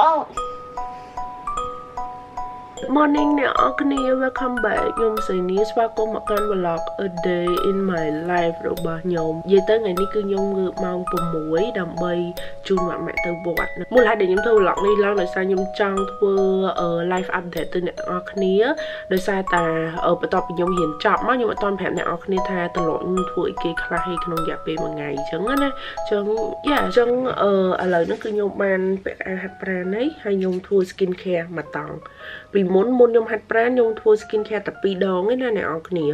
អូ Morning អ្នកអរគ្នា welcome back ខ្ញុំសេនីស្វាគមន៍មកកាន់ vlog a day in my life របស់ខ្ញុំនិយាយទៅថ្ងៃនេះគឺខ្ញុំងើបម៉ោង6ដើម្បីជូនម៉ាក់ម៉ាក់ទៅវត្តមូលហេតុដែលខ្ញុំធ្វើ vlog នេះឡើងដោយសារខ្ញុំចង់ធ្វើ live update ទៅអ្នកនរគ្នាដោយសារតែបន្ទាប់ពីខ្ញុំរៀនចប់មកខ្ញុំអត់ទាន់ប្រាប់អ្នកនរគ្នាថាតឡងខ្ញុំធ្វើអីគេខ្លះហើយក្នុងរយៈពេលមួយថ្ងៃអញ្ចឹងណាអញ្ចឹងយ៉ាអញ្ចឹងឥឡូវនេះគឺខ្ញុំបានពាក់អាវហាត់ប្រាណហើយហើយខ្ញុំធ្វើ skin care មួយតង់ពីមុនមុនខ្ញុំហាត់ប្រាណខ្ញុំធ្វើ skin care តែ2ដងឯណាអ្នកនរគ្នា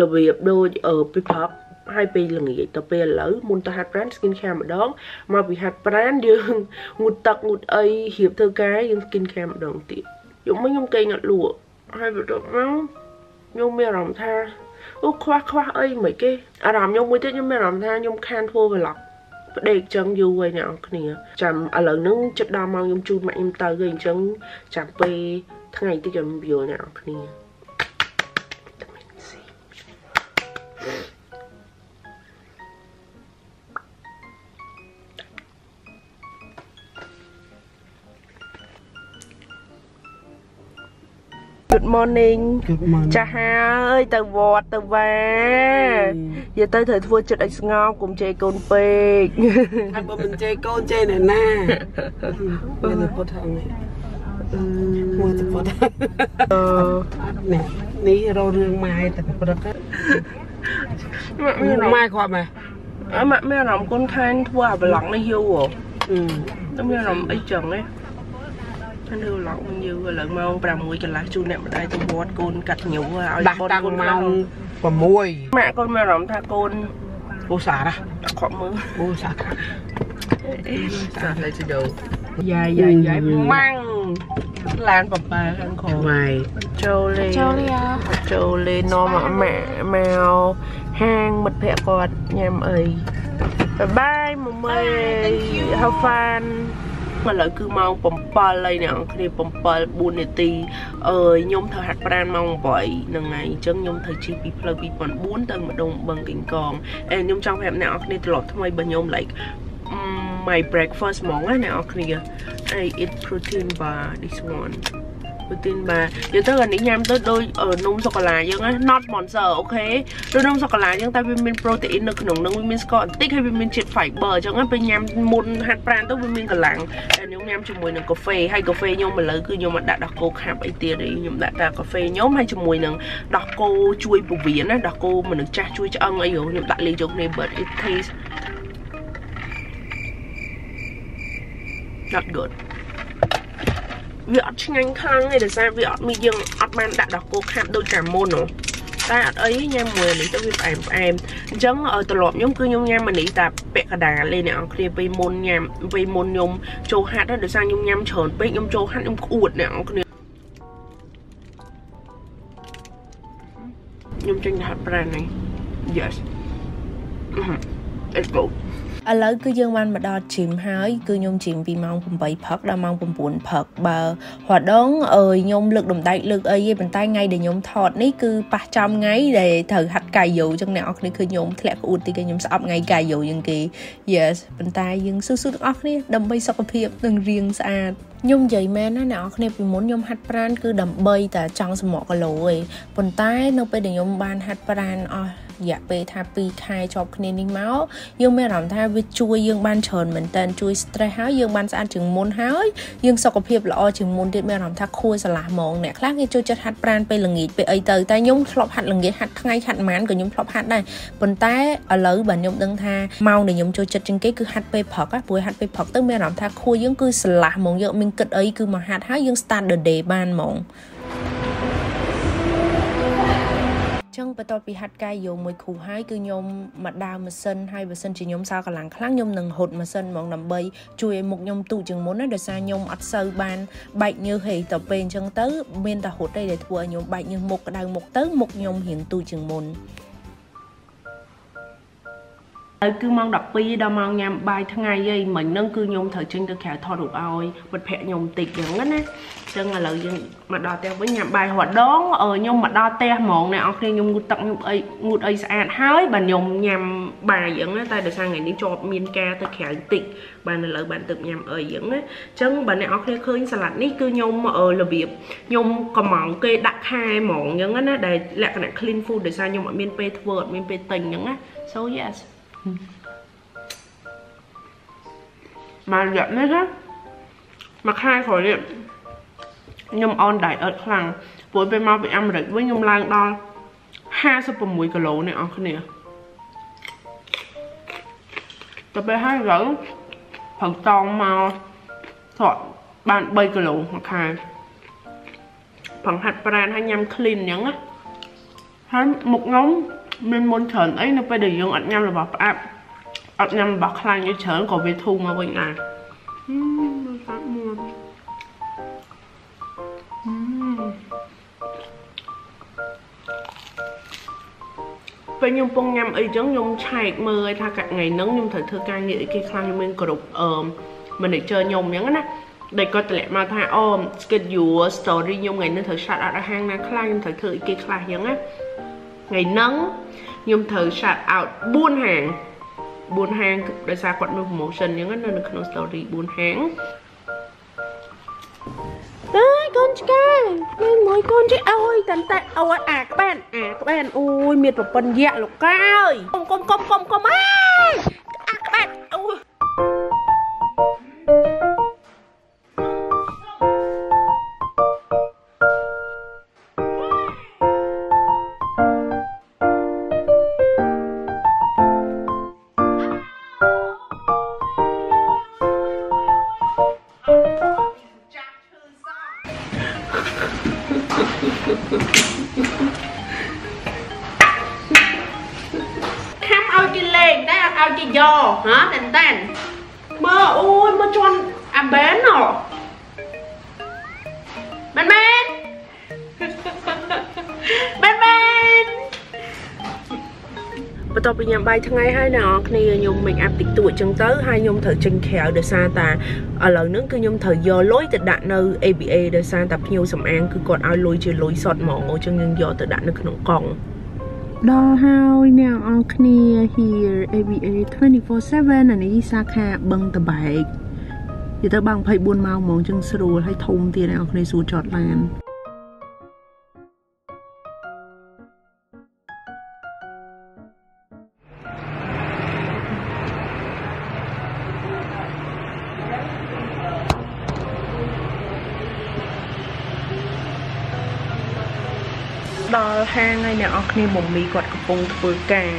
របៀបដូចពីផឹកហើយពេលល្ងាចទៅពេលឥឡូវមុនទៅហាត់ប្រាណ skin care ម្ដងមកពីហាត់ប្រាណយើងងូតទឹកងូតអីរៀបធ្វើការយើង skin care ម្ដងទៀតយប់មិញខ្ញុំគេងអត់លក់ហើយបន្ទាប់មកខ្ញុំមានអារម្មណ៍ថាអូខ្វះខ្វះអីមិនគេអារម្មណ៍ខ្ញុំមួយទៀតខ្ញុំមានអារម្មណ៍ថាខ្ញុំខានធ្វើ vlog ផ្ដេកចឹងយូរហើយអ្នកនរគ្នាចាំឥឡូវហ្នឹងចិត្តដល់មកខ្ញុំជូនម៉ាក់ខ្ញុំទៅហើយអញ្ចឹងចាំពេល ថ្ងៃតិចខ្ញុំយល់អ្នកនរគ្នា Good morning ចាហាអើយទៅវត្តទៅវ៉ានិយាយទៅត្រូវធ្វើចិត្តឲ្យស្ងប់កុំជេរកូនពេកហើយបើមិនជេរកូនជេរអ្នកណាមានពុទ្ធហ្នឹង មួយទៅពុទ្ធនេះនេះរោរឿងម៉ែតែព្រឹកម៉ែគាត់ម៉ែអើម៉ាក់មានអារម្មណ៍កូនខានធ្វើអាប្លង់នេះយូរហ៎មានអារម្មណ៍អីចឹងទេខ្ញុំធ្វើឡងវិញយូរឥឡូវម៉ោង6កន្លះជូនអ្នកម្ដាយទៅវត្តកូនកាត់ញូឲ្យបនកូនម៉ោង6ម៉ាក់កូនមានអារម្មណ៍ថាកូនពូសារហ៎ខកមើលពូសារសារលេចដូយាយយាយយាយម៉ាំង ឡានប៉ប៉ាខាងក្រោមម៉ៃចូលលេចូលលេចូលលេនាំម៉ាក់មកហាងមិត្តភ័ក្តិគាត់ញ៉ាំអីបាយបាយម៉មៃ have fun ឥឡូវគឺម៉ោង7ហើយអ្នកគ្នា7 4នាទីអើយខ្ញុំត្រូវហាត់ប្រាណម៉ោង8ហ្នឹងហើយអញ្ចឹងខ្ញុំត្រូវជិះពីផ្លូវ2004ទៅម្ដុំបឹងកេងកងអេខ្ញុំចង់ប្រាប់អ្នកគ្នាត្រឡប់ថ្មីបើខ្ញុំ like my breakfast ហ្មងណាអ្នកគ្នា I eat protein bar this one ប្រទីនបាទយើងទៅអានេះញ៉ាំទៅដូចនំសូកូឡាយើងណា not monster អូខេដូចនំសូកូឡាយើងតែវាមាន protein នៅក្នុងនឹងវាមានស្ករបន្តិចហើយវាមានជាតិ fiber អញ្ចឹងពេលញ៉ាំមុនហាត់ប្រាណទៅវាមានកម្លាំងតែខ្ញុំញ៉ាំជាមួយនឹងកាហ្វេហើយកាហ្វេខ្ញុំឥឡូវគឺខ្ញុំអត់ដាក់ដោះគោខាប់អីទៀតទេខ្ញុំដាក់តែកាហ្វេខ្ញុំហើយជាមួយនឹងដោះគោជួយពវៀនណាដោះគោមនុស្សចាស់ជួយឆ្អឹងអីខ្ញុំដាក់លេយកគ្នា but it tastes not good វាអត់ឆ្ងាញ់ខ្លាំងទេដោយសារវាអត់មានយើងអត់បានដាក់ដល់គោខាប់ដូចតែមុនហ៎តែអត់អីញ៉ាំមួយនេះទៅវាផ្អែមផ្អែមអញ្ចឹងត្រឡប់ខ្ញុំគឺខ្ញុំញ៉ាំអានេះតែពាក់កដាលេអ្នកអង្គគ្នាពេលមុនញ៉ាំពេលមុនខ្ញុំចូលហាត់ដោយសារខ្ញុំញ៉ាំច្រើនពេកខ្ញុំចូលហាត់ខ្ញុំក្អួតអ្នកអង្គគ្នាខ្ញុំចេញហាត់ប្រាណនេះ yes let's go ឥឡូវគឺយើងបានមកដល់ gym ហើយគឺខ្ញុំ gym ពីម៉ោង8ព្រឹកដល់ម៉ោង9ព្រឹកបើរដងអើយខ្ញុំលើកដំដែកលើកអីទេប៉ុន្តែថ្ងៃដែលខ្ញុំថតនេះគឺប៉ះចំថ្ងៃដែលត្រូវហាត់កាយយោចឹងអ្នកនរគ្នាឃើញខ្ញុំធ្លាក់ក្អួតតិចខ្ញុំស្អប់ថ្ងៃកាយយោជាងគេ Yes ប៉ុន្តែយើងស៊ូស៊ូទាំងអស់គ្នាដើម្បីសុខភាពនិងរាងស្អាតខ្ញុំនិយាយមែនណាអ្នកនរគ្នាពីមុនខ្ញុំហាត់ប្រាណគឺដើម្បីតែចង់សម្រក់គីឡូឯងប៉ុន្តែនៅពេលដែលខ្ញុំបានហាត់ប្រាណអស់រយៈពេលថា2ខែជាប់គ្នានេះមកយើងមានអារម្មណ៍ថាវាជួយយើងបានច្រើនមែនតើជួយ stress ហើយយើងបានស្អាតជាងមុនហើយយើងសុខភាពល្អជាងមុនទៀតមានអារម្មណ៍ថាខួរស្រឡះហ្មងអ្នកខ្លះគេចូលចិត្តហាត់ប្រាណពេលល្ងាចពេលអីទៅតែខ្ញុំធ្លាប់ហាត់ល្ងាចហាត់ថ្ងៃហាត់ម៉ានក៏ខ្ញុំធ្លាប់ហាត់ដែរប៉ុន្តែឥឡូវបើខ្ញុំដឹងថាម៉ោងដែលខ្ញុំចូលចិត្តជាងគេគឺហាត់ពេលព្រឹកព្រោះហាត់ពេលព្រឹកទៅមានអារម្មណ៍ថាខួរយើងគឺស្រឡះហ្មងយើងមានគិតអីគឺមកហាត់ហើយយើង start the day បានហ្មងចឹងបន្ទាប់ពីហាត់កាយយោមួយគ្រូហើយគឺខ្ញុំមកដើរម៉ាស៊ីនហើយបើសិនជាខ្ញុំសើកម្លាំងខ្លាំងខ្ញុំនឹងហត់ម៉ាស៊ីនហ្មងដើម្បីជួយឲ្យមុខខ្ញុំទូជាងមុនណាដោយសារខ្ញុំអត់សូវបានបែកញើសហេទៅពេលអញ្ចឹងទៅមានតែហត់ទេដែលធ្វើឲ្យខ្ញុំបែកញើសមុខក្តៅមុខទៅមុខខ្ញុំរៀងទូជាងមុន ហើយគឺម៉ោង12ដល់ម៉ោងញ៉ាំបាយថ្ងៃហើយមិញហ្នឹងគឺខ្ញុំត្រូវចេញទៅក្រៅថតរូបឲ្យមិត្តភ័ក្ដិខ្ញុំតិចហ្នឹងណាចឹងឥឡូវយើងមកដល់ផ្ទះវិញញ៉ាំបាយរហដងខ្ញុំមកដល់ផ្ទះហ្មងអ្នកនរគ្នាខ្ញុំងូតទឹកខ្ញុំអីងូតអីស្អាតហើយបាទខ្ញុំញ៉ាំបាយអញ្ចឹងណាតែដោយសារថ្ងៃនេះជាប់មានការទៅក្រៅតិចបានឥឡូវបានទឹកញ៉ាំអីអញ្ចឹងណាអញ្ចឹងបើអ្នកនរគ្នាឃើញសាឡាត់នេះគឺខ្ញុំរបៀបខ្ញុំកំងគេដាក់ខែហ្មងអញ្ចឹងណាដែលលក្ខណៈ clean food ដោយសារខ្ញុំអត់មានពេលធ្វើអត់មានពេលទិញអញ្ចឹងណា so yes មករយៈនេះណាមួយខែក្រោយនេះខ្ញុំអនដៃអត់ខ្លាំងព្រោះពេលមកពីអាមេរិកវិញខ្ញុំឡើងដល់56គីឡូអ្នកអរគ្នាទៅពេលហើយទៅផឹកតងមកស្រកបាន3គីឡូមួយខែផឹងហាត់ប្រានហើយញ៉ាំ clean អញ្ចឹងណាហើយមុខខ្ញុំ មានមុនច្រើនអីនៅពេលដែលយើងអត់ញ៉ាំរបស់ផ្អាប់អត់ញ៉ាំរបស់ខ្លាញ់យូរច្រើនក៏វាធូរមកវិញដែរហឹមមកសាប់មកហឹមពេលខ្ញុំពងញ៉ាំអីចឹងខ្ញុំឆែកមើលថាថ្ងៃហ្នឹងខ្ញុំត្រូវធ្វើការងារអីគេខ្លាំងខ្ញុំមានគ្រប់អឺ manager ខ្ញុំអញ្ចឹងណាដែលគាត់តម្លាក់មកថាអូ schedule story ខ្ញុំថ្ងៃនេះត្រូវ shout out ឲ្យហាងណាខ្លះខ្ញុំត្រូវធ្វើអីគេខ្លះអញ្ចឹងណា ថ្ងៃហ្នឹងខ្ញុំត្រូវ shout out 4ហាង4ហាងដោយសារគាត់មាន promotion អញ្ចឹងនៅនៅក្នុង story 4ហាងអើយកូនឆ្កែមានមួយកូនជិះអើយតាន់តែអូយអាក្បែនអាក្បែនអូយមានប្រពន្ធយៈលោកកាអើយកុំកុំកុំកុំកុំអើយអាក្បែនអូយ ខាំឲ្យគេលេងតែអត់ឲ្យគេយកហ៎តែនតែនមើលអូយមកជន់អាបែនហ៎មែនមែន បន្ទាប់ពីញ៉ាំបាយថ្ងៃហើយអ្នកនរគ្នាខ្ញុំ make up តិចតួចចឹងទៅហើយខ្ញុំត្រូវចេញក្រៅដោយសារតាឥឡូវហ្នឹងគឺខ្ញុំត្រូវយកលុយទៅដាក់នៅ ABA ដោយសារតាភ្ញៀវសំអាងគឺគាត់ឲ្យលុយជាលុយសុទ្ធហ្មងអញ្ចឹងយើងយកទៅដាក់នៅក្នុងកង់ដល់ហើយអ្នកនរគ្នា here ABA 24/7អានេះសាខាបឹងតបែកនិយាយទៅបើ24ម៉ោងហ្មងចឹងស្រួលហើយធំទៀតអ្នកនរគ្នាស្រួលចតឡាន ដល់ហាងហើយអ្នកនរគ្នាមមីគាត់កំពុងធ្វើការ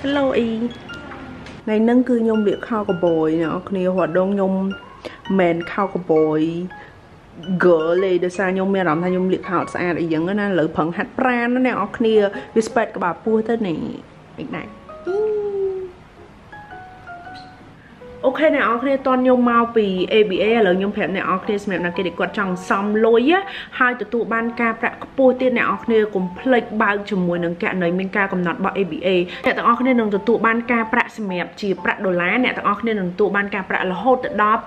Hello អ៊ីថ្ងៃហ្នឹងគឺខ្ញុំលាកខោកបយអ្នកនរគ្នារត់ដងខ្ញុំមិនខោកបយ girl លេដោយសារខ្ញុំមានអារម្មណ៍ថាខ្ញុំលាកខោអត់ស្អាតអីចឹងណាឥឡូវប្រឹងហាត់ប្រានណាអ្នកនរគ្នា respect ក្បាលពោះទៅនេះមិនដែរ អូខេអ្នកនរគ្នាតន់ខ្ញុំមកពី ABA ឥឡូវខ្ញុំប្រាប់អ្នកនរគ្នាសម្រាប់អ្នកគេដែលគាត់ចង់សំលុយហើយទទួលបានការប្រាក់ខ្ពស់ទៀតអ្នកនរគ្នាកុំភ្លេចបើកជាមួយនឹងកណីមានការកំណត់របស់ ABA អ្នកទាំងអស់គ្នានឹងទទួលបានការប្រាក់សម្រាប់ជាប្រាក់ដុល្លារអ្នកទាំងអស់គ្នានឹងទទួលបានការប្រាក់រហូតដល់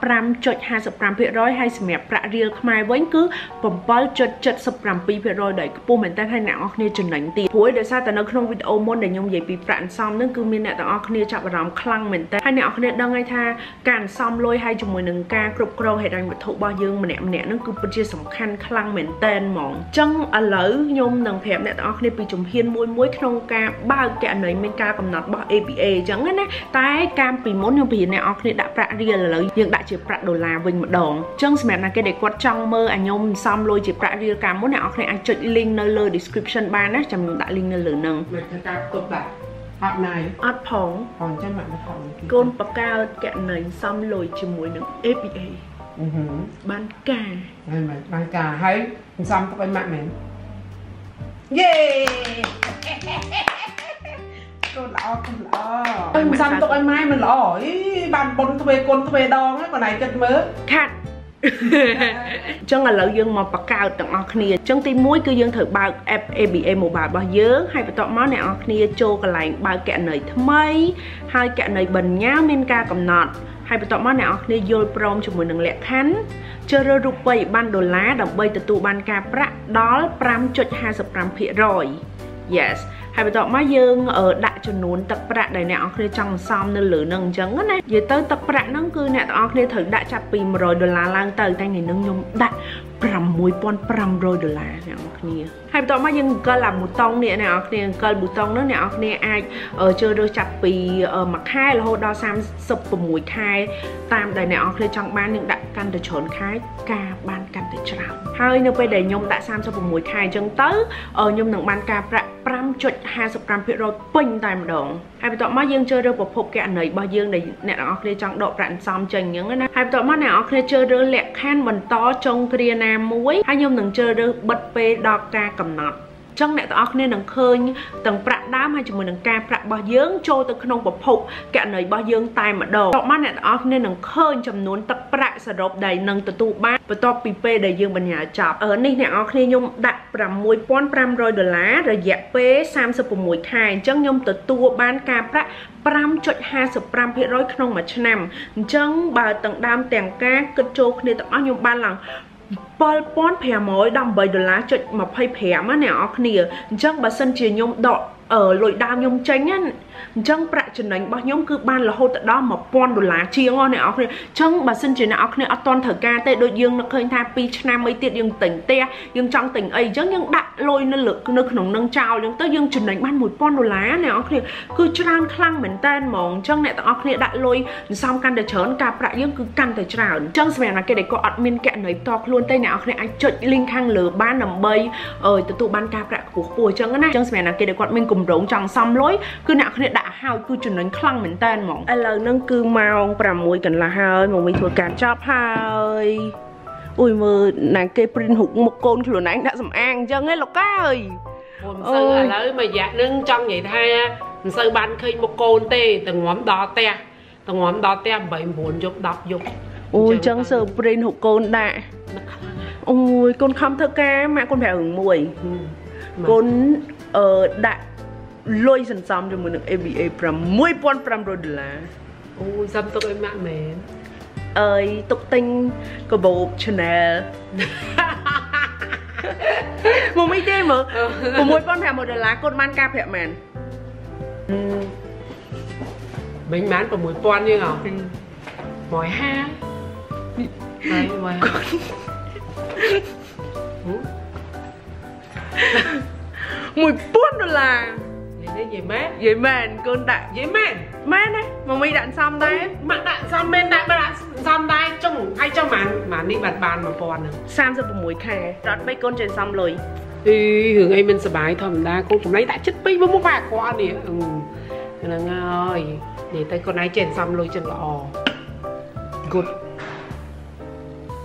5.55%ហើយសម្រាប់ប្រាក់រៀលខ្មែរវិញគឺ7.77%ដែលខ្ពស់មែនតើហើយអ្នកទាំងអស់គ្នាចំណេញទៀតព្រោះដោយសារតែនៅក្នុងវីដេអូមុនដែលខ្ញុំនិយាយពីប្រាក់អន្សំនឹងគឺមានអ្នកទាំងអស់គ្នាចាប់អារម្មណ៍ខ្លាំងមែនតើហើយអ្នកទាំងអស់គ្នាដឹងហើយថាការអន្សំលុយហើយជាមួយនឹងការគ្រប់គ្រងហេតុរញ្ញវត្ថុរបស់យើងម្នាក់ម្នាក់ហ្នឹងគឺពិតជាសំខាន់ខ្លាំងមែនតែនហ្មងអញ្ចឹងឥឡូវខ្ញុំនឹងប្រាប់អ្នកទាំងអស់គ្នាពីជំហានមួយមួយក្នុងការបើកកណីមានការកំណត់របស់ ABA អញ្ចឹងណាតែកាលពីមុនខ្ញុំប្រៀនអ្នកទាំងអស់គ្នាដាក់ប្រាក់រៀលឥឡូវយើងដាក់ជាប្រាក់ដុល្លារវិញម្ដងអញ្ចឹងសម្រាប់អ្នកគេដែលគាត់ចង់មើលឲ្យខ្ញុំសំលុយជាប្រាក់រៀលកាលមុនអ្នកទាំងអស់គ្នាអាចចុច link នៅលើ description បានណាចាំខ្ញុំដាក់ link នៅលើហ្នឹងមិនថាការគប់ដាក់ អត់ណាយអត់ផងផងចឹងមកផងកូនបកើកណីសំលុយជាមួយនឹង ABA អឺហឺបានការហើយមិនបានការហើយសំទុកឲ្យម៉ាក់មែនយេកូនល្អកូនល្អខ្ញុំសំទុកឲ្យម៉ែមិនល្អអីបានបុនទ្វេគុណទ្វេដងហើយកូនឯងគិតមើលខាត់ អញ្ចឹងឥឡូវយើងមកបង្កើតទាំងអស់គ្នាអញ្ចឹងទី1គឺយើងត្រូវបើក app ABA Mobile របស់យើងហើយបន្ទាប់មកអ្នកនរគ្នាចូលកន្លែងបើកគណនីថ្មី ហើយគណនីបញ្ញើមានការកំណត់ហើយបន្ទាប់មកអ្នកនរគ្នាយល់ព្រមជាមួយនឹងលក្ខខណ្ឌជ្រើសរើសរូបិយប័ណ្ណដុល្លារដើម្បីទទួលបានការប្រាក់ដល់5.55% yes ហើយបន្ទាប់មកយើងដាក់ចំនួនទឹកប្រាក់ដែលអ្នកនរគ្នាចង់សំនៅលើនឹងអញ្ចឹងណានិយាយទៅទឹកប្រាក់ហ្នឹងគឺអ្នកទាំងអស់គ្នាត្រូវដាក់ចាប់ពី100ដុល្លារឡើងទៅតែថ្ងៃនេះខ្ញុំដាក់6500ដុល្លារអ្នកនរគ្នាហើយបន្ទាប់មកយើងអង្គលអាប៊ូតុងនេះអ្នកនរគ្នាអង្គលប៊ូតុងនោះអ្នកនរគ្នាអាចជ្រើសរើសចាប់ពីមួយខែរហូតដល់36ខែតាមដែលអ្នកនរគ្នាចង់បានយើងដាក់កាន់តែច្រើនខែការបានកា ន់តែច្រើនហើយនៅពេលដែលខ្ញុំដាក់36ខែអញ្ចឹងទៅខ្ញុំនឹងបានការប្រាក់5.55%ពេញតែម្ដងហើយបន្ទាប់មកយើងជ្រើសរើសប្រភពគណនីរបស់យើងដែលអ្នកទាំងអស់គ្នាចង់ដកប្រាក់សំចេញអញ្ចឹងណាហើយបន្ទាប់មកអ្នកទាំងអស់គ្នាជ្រើសរើសលក្ខខណ្ឌបន្តចុងគ្រាណាមួយហើយខ្ញុំនឹងជ្រើសរើសបិទពេលដល់ការកំណត់ ចឹងអ្នកទាំងអស់គ្នានឹងឃើញទាំងប្រាក់ដើមហើយជាមួយនឹងការប្រាក់របស់យើងចូលទៅក្នុងប្រភពកណនីរបស់យើងតែម្ដងតោះមកអ្នកទាំងអស់គ្នានឹងឃើញចំនួនទឹកប្រាក់សរុបដែលនឹងទទួលបានបន្ទាប់ពីពេលដែលយើងបញ្ញើចប់នេះអ្នកទាំងអស់គ្នាខ្ញុំដាក់6500ដុល្លាររយៈពេល36ខែអញ្ចឹងខ្ញុំទទួលបានការប្រាក់5.55%ក្នុងមួយឆ្នាំអញ្ចឹងបើទាំងដើមទាំងការគិតចូលគ្នាទាំងអស់ខ្ញុំបានឡើង 7500ដល់8ដុល្លារចុច25ណាអ្នកនរគ្នាអញ្ចឹងបើសិនជាខ្ញុំដកអឺលុយដើមខ្ញុំចេញណា អញ្ចឹងប្រាក់ចំណេញរបស់ខ្ញុំគឺបានរហូតដល់1000ដុល្លារជាងអ្នកនរគ្នាអញ្ចឹងបើសិនជាអ្នកនរគ្នាអត់តន់ត្រូវការទេដូចយើងនឹកឃើញថា2ឆ្នាំអីទៀតយើងទិញផ្ទះយើងចង់ទិញអីអញ្ចឹងយើងដាក់លុយនៅលើនៅក្នុងនឹងចោលអញ្ចឹងទៅយើងចំណេញបាន1000ដុល្លារអ្នកនរគ្នាគឺច្រើនខ្លាំងមែនតើហ្មងអញ្ចឹងអ្នកទាំងអស់គ្នាដាក់លុយសន្សំកាន់តែច្រើនការប្រាក់យើងគឺកាន់តែច្រើនអញ្ចឹងសម្រាប់អ្នកគេដែលគាត់អត់មានគណនីផ្ទាល់ខ្លួនទេអ្នកនរគ្នាអាចចុច link ខាងលើបានដើម្បីទទួលបានការប្រាក់ខ្ពស់ៗអញ្ចឹងណាអញ្ចឹងសម្រាប់អ្នកគេដែលគាត់មានគម្រោងចង់សំលុយគឺអ្នកគ្នាដាក់ហើយគឺចំណេញខ្លាំងមែនតើហ្មងឥឡូវហ្នឹងគឺម៉ោង6កន្លះហើយមកវិញធ្វើការចប់ហើយអ៊ុយមើលណាគេព្រិនរូបមុខកូនខ្លួនឯងដាក់សំអាងអញ្ចឹងឯងលោកអើយមិនសូវឥឡូវមួយរយៈហ្នឹងចង់និយាយថាមិនសូវបានឃើញមុខកូនទេតែងំដល់ផ្ទះតែងំដល់ផ្ទះ8 9យប់10យប់អូអញ្ចឹងសើព្រិនរូបកូនដាក់អូយកូនខំធ្វើការម៉ាក់កូនប្រាប់រឿងមួយកូនអឺដាក់ លុយសន្សំជាមួយនឹង ABA 6500ដុល្លារអូយសំទុកអីម៉ាក់មែនអើយទុកទិញកាបូប Chanel មកមិនទេមើល6500ដុល្លារគាត់បានការប្រាក់មែនមិញបាន6000យើងអត់150ហើយ1 1000ដុល្លារ និយាយមែននិយាយមែនកូនដាក់និយាយមែនមែនណាមកមីដាក់សំដែរម៉ាក់ដាក់សំមែនដាក់ដាក់សំដែរចុងហើយចុងម៉ានម៉ាននេះបាត់បាន1000ហ្នឹង36ខែរត់បីកូនចេញសំលុយអីរឿងអីមិនសុបាយធម្មតាកូនកម្លែងដាក់ចិត្តពេញមកមកបាក់គាត់នេះហ្នឹងហើយនិយាយទៅកូនឯងចេញសំលុយចឹងល្អ good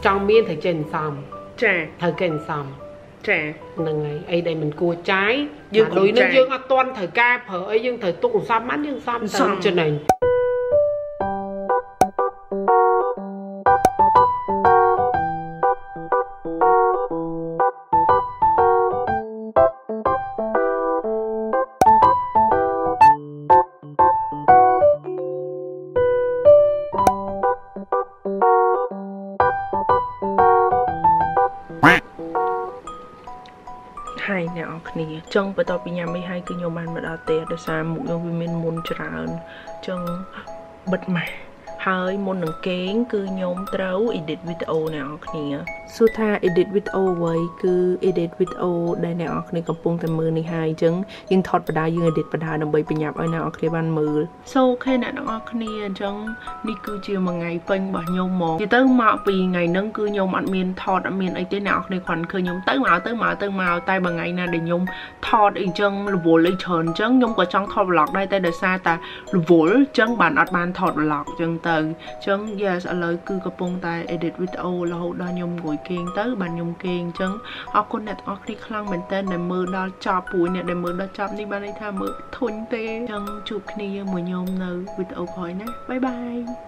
ចង់មានត្រូវចេញសំចាត្រូវគេសំ ចាហ្នឹងហើយអីដែលមិនគួរចាយយើងលុយនឹងយើងអត់ទាន់ត្រូវការប្រើអីយើងត្រូវទុកសំបានយើងសំទៅចំណេញ ចឹងបន្ទាប់ពីញ៉ាំអីហើយគឺខ្ញុំបានមកដល់ផ្ទះដោយសារមុខខ្ញុំវាមានមុនច្រើនចឹងបិទម៉ាស់ ហើយមុននឹងគេងគឺខ្ញុំត្រូវ edit video អ្នកនរគ្នាសួរថា edit video អ្វីគឺ edit video ដែលអ្នកនរគ្នាកំពុងតែមើលនេះហើយអញ្ចឹងយើងថតបដាយើង edit បដាដើម្បីបញ្ញាប់ឲ្យអ្នកនរគ្នាបានមើល So អូខេអ្នកនរគ្នាអញ្ចឹងនេះគឺជាមួយថ្ងៃពេញរបស់ខ្ញុំហ្មងនិយាយទៅមកពីថ្ងៃហ្នឹងគឺខ្ញុំអត់មានថតអត់មានអីទេអ្នកនរគ្នាគ្រាន់ឃើញខ្ញុំទៅមកទៅមកទៅមកតែមួយថ្ងៃណាដែលខ្ញុំថតអីអញ្ចឹងរវល់អីច្រើនអញ្ចឹងខ្ញុំក៏ចង់ថត vlog ដែរតែដោយសារតែរវល់អញ្ចឹងបានអត់បានថត vlog អញ្ចឹងទៅអញ្ចឹង yes ឥឡូវគឺកំពុងតែ edit video រហូតដល់ខ្ញុំងួយគេងទៅបានខ្ញុំគេងអញ្ចឹងអរគុណអ្នកទាំងអស់គ្នាខ្លាំងមែនតើដែលមើលដល់ចប់ព្រោះអ្នកដែលមើលដល់ចប់នេះបានន័យថាមើលធុញទេអញ្ចឹងជួបគ្នាមួយខ្ញុំនៅវីដេអូក្រោយណាបាយបាយ